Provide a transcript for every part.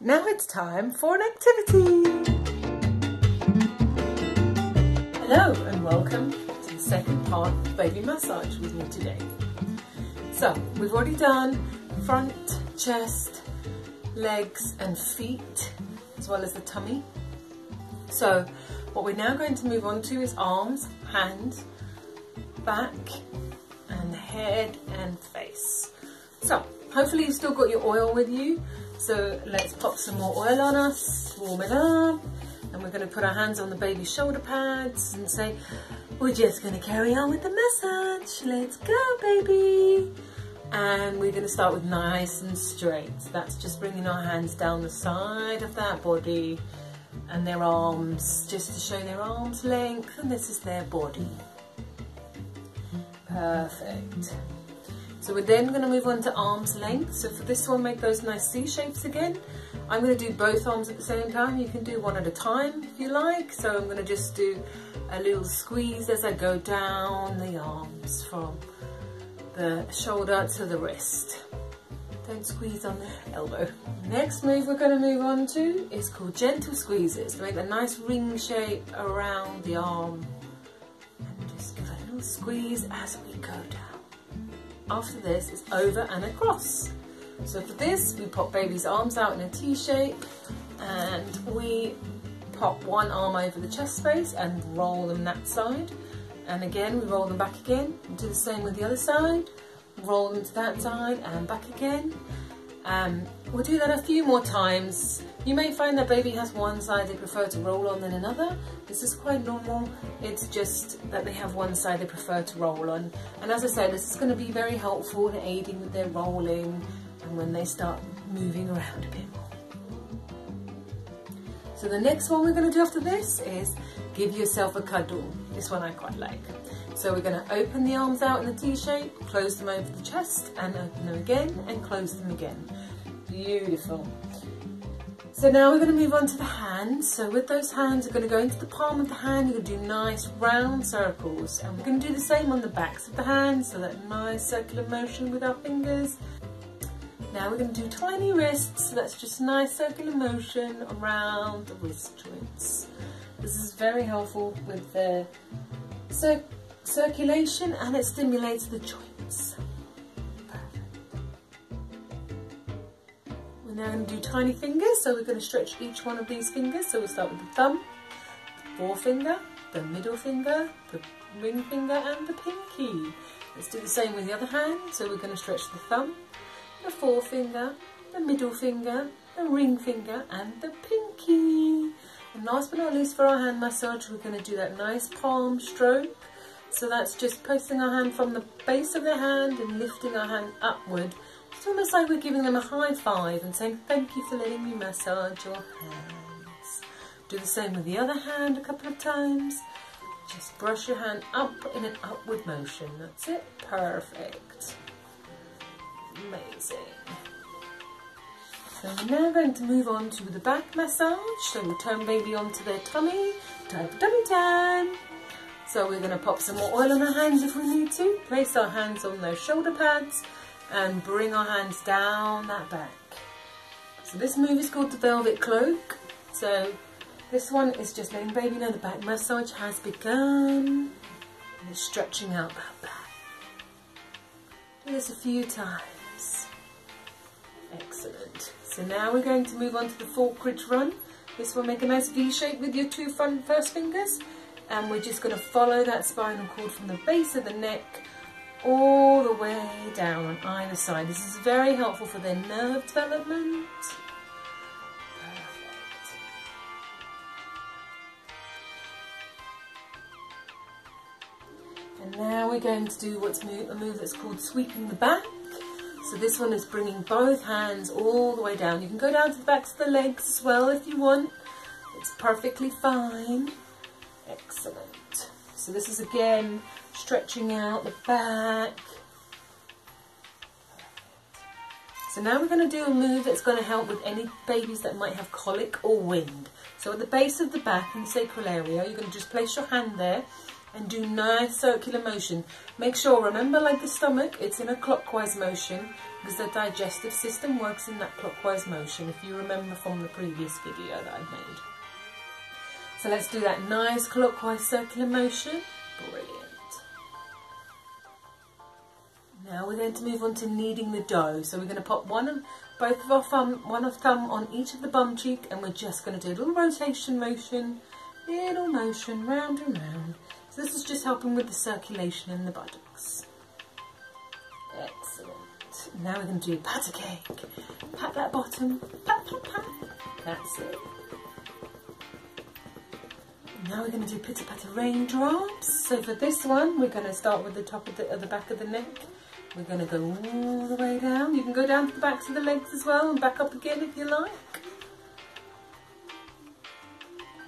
Now it's time for an activity. Hello and welcome to the second part of baby massage with me today. So we've already done front, chest, legs and feet as well as the tummy. So what we're now going to move on to is arms, hands, back and head and face. So hopefully you've still got your oil with you. So let's pop some more oil on us, warm it up. And we're going to put our hands on the baby's shoulder pads and say, we're just going to carry on with the massage. Let's go, baby. And we're going to start with nice and straight. That's just bringing our hands down the side of that body and their arms, just to show their arms length. And this is their body. Perfect. So we're then going to move on to arm's length. So for this one, make those nice C shapes again. I'm going to do both arms at the same time. You can do one at a time if you like. So I'm going to just do a little squeeze as I go down the arms from the shoulder to the wrist. Don't squeeze on the elbow. Next move we're going to move on to is called gentle squeezes. To make a nice ring shape around the arm. And just give a little squeeze as we go down after this is over and across. So for this, we pop baby's arms out in a T shape and we pop one arm over the chest space and roll them that side. And again, we roll them back again. do the same with the other side. Roll them to that side and back again. Um, we'll do that a few more times. You may find that baby has one side they prefer to roll on than another. This is quite normal. It's just that they have one side they prefer to roll on. And as I said, this is going to be very helpful in aiding with their rolling and when they start moving around a bit more. So the next one we're going to do after this is give yourself a cuddle. This one I quite like. So we're going to open the arms out in a T shape, close them over the chest and open them again and close them again. Beautiful. So now we're going to move on to the hands. So with those hands, we're going to go into the palm of the hand. You're going to do nice round circles. And we're going to do the same on the backs of the hands. So that nice circular motion with our fingers. Now we're going to do tiny wrists. So that's just a nice circular motion around the wrist joints. This is very helpful with the cir circulation and it stimulates the joints. We're now going to do tiny fingers, so we're going to stretch each one of these fingers. So we'll start with the thumb, the forefinger, the middle finger, the ring finger and the pinky. Let's do the same with the other hand. So we're going to stretch the thumb, the forefinger, the middle finger, the ring finger and the pinky. And last but not least for our hand massage, we're going to do that nice palm stroke. So that's just placing our hand from the base of the hand and lifting our hand upward it's almost like we're giving them a high five and saying, thank you for letting me massage your hands. Do the same with the other hand a couple of times. Just brush your hand up in an upward motion. That's it. Perfect. Amazing. So we're now going to move on to the back massage. So we'll turn baby onto their tummy. Time for tummy time. So we're going to pop some more oil on our hands if we need to. Place our hands on those shoulder pads and bring our hands down that back. So this move is called the velvet cloak. So this one is just letting baby know the back massage has begun and it's stretching out that back. Do this a few times. Excellent. So now we're going to move on to the Falkridge run. This will make a nice V shape with your two front first fingers and we're just going to follow that spinal cord from the base of the neck all the way down on either side. This is very helpful for their nerve development. Perfect. And now we're going to do what's a move that's called sweeping the back. So this one is bringing both hands all the way down. You can go down to the backs of the legs as well if you want. It's perfectly fine. Excellent. So this is again stretching out the back. So now we're going to do a move that's going to help with any babies that might have colic or wind. So at the base of the back in the sacral area, you're going to just place your hand there and do nice circular motion. Make sure, remember like the stomach, it's in a clockwise motion because the digestive system works in that clockwise motion if you remember from the previous video that I made. So let's do that nice clockwise circular motion. Brilliant. Now we're going to move on to kneading the dough. So we're going to pop one of both of our thumb, one of thumb on each of the bum cheek and we're just going to do a little rotation motion, little motion, round and round. So this is just helping with the circulation in the buttocks. Excellent. Now we're going to do pat a cake. Pat that bottom, pat, pat, pat. That's it. Now we're going to do pitter patter raindrops. So for this one, we're going to start with the top of the, of the back of the neck we're going to go all the way down. You can go down to the backs of the legs as well and back up again if you like.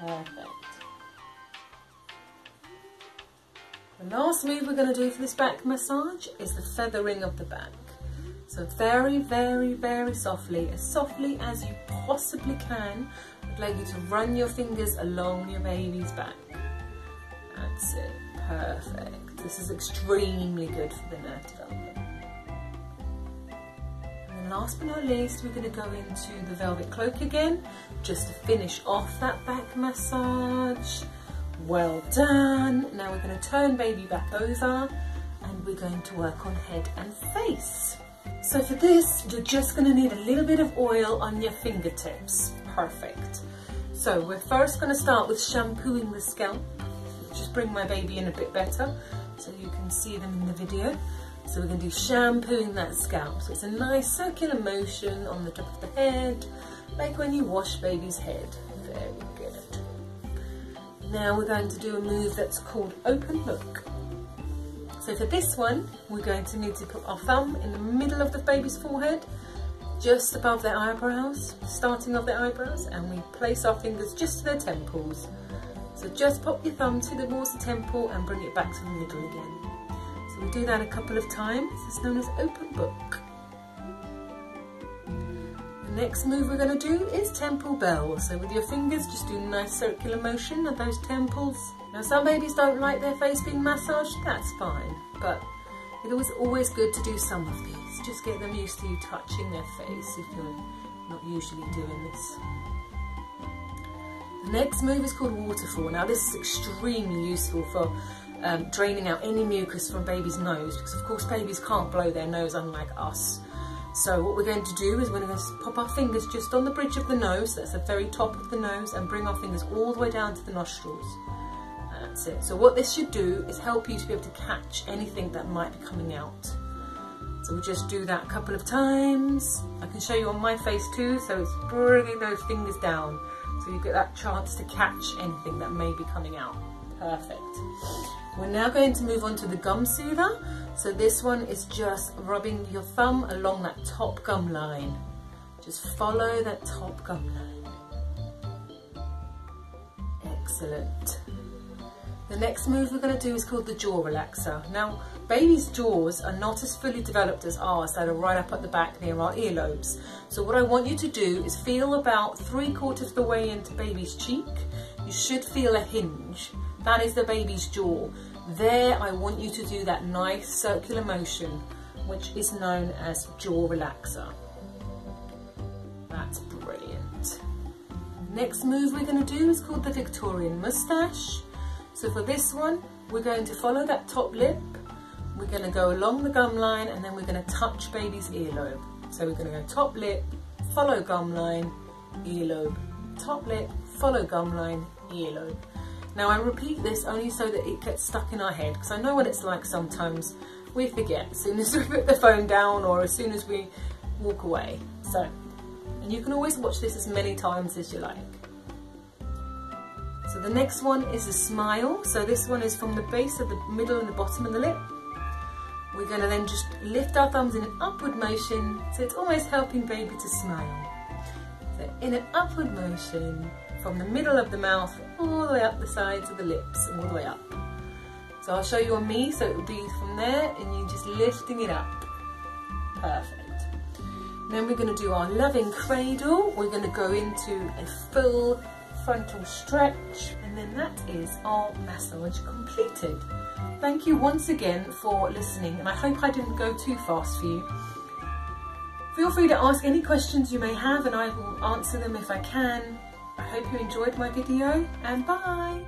Perfect. The last move we're going to do for this back massage is the feathering of the back. So very, very, very softly, as softly as you possibly can, I'd like you to run your fingers along your baby's back. That's it, perfect. This is extremely good for the nerve development last but not least, we're going to go into the velvet cloak again, just to finish off that back massage. Well done. Now we're going to turn baby back over and we're going to work on head and face. So for this, you're just going to need a little bit of oil on your fingertips. Perfect. So we're first going to start with shampooing the scalp. Just bring my baby in a bit better so you can see them in the video. So we're going to do shampooing that scalp. So it's a nice circular motion on the top of the head, like when you wash baby's head. Very good. Now we're going to do a move that's called open book. So for this one, we're going to need to put our thumb in the middle of the baby's forehead, just above their eyebrows, starting of their eyebrows, and we place our fingers just to their temples. So just pop your thumb to the temple and bring it back to the middle again. So we do that a couple of times. It's known as open book. The next move we're going to do is temple bell. So with your fingers, just do a nice circular motion of those temples. Now some babies don't like their face being massaged, that's fine. But it was always good to do some of these. Just get them used to you touching their face if you're not usually doing this. Next move is called waterfall. Now this is extremely useful for um, draining out any mucus from baby's nose because of course babies can't blow their nose unlike us. So what we're going to do is we're going to pop our fingers just on the bridge of the nose, that's the very top of the nose, and bring our fingers all the way down to the nostrils. That's it. So what this should do is help you to be able to catch anything that might be coming out. So we'll just do that a couple of times. I can show you on my face too, so it's bringing those fingers down. So you get that chance to catch anything that may be coming out. Perfect. We're now going to move on to the gum soother. So this one is just rubbing your thumb along that top gum line. Just follow that top gum line. Excellent. The next move we're going to do is called the jaw relaxer. Now, babies' jaws are not as fully developed as ours that are right up at the back near our earlobes. So what I want you to do is feel about three quarters of the way into baby's cheek. You should feel a hinge. That is the baby's jaw. There, I want you to do that nice circular motion, which is known as jaw relaxer. That's brilliant. Next move we're going to do is called the Victorian moustache. So for this one, we're going to follow that top lip. We're going to go along the gum line and then we're going to touch baby's earlobe. So we're going to go top lip, follow gum line, earlobe, top lip, follow gum line, earlobe. Now I repeat this only so that it gets stuck in our head because I know what it's like sometimes we forget as soon as we put the phone down or as soon as we walk away. So, and you can always watch this as many times as you like. So the next one is a smile. So this one is from the base of the middle and the bottom of the lip. We're going to then just lift our thumbs in an upward motion. So it's almost helping baby to smile. So in an upward motion, from the middle of the mouth all the way up the sides of the lips, and all the way up. So I'll show you on me, so it will be from there and you're just lifting it up. Perfect. Then we're going to do our loving cradle. We're going to go into a full frontal stretch and then that is our massage completed. Thank you once again for listening and I hope I didn't go too fast for you. Feel free to ask any questions you may have and I will answer them if I can. I hope you enjoyed my video and bye!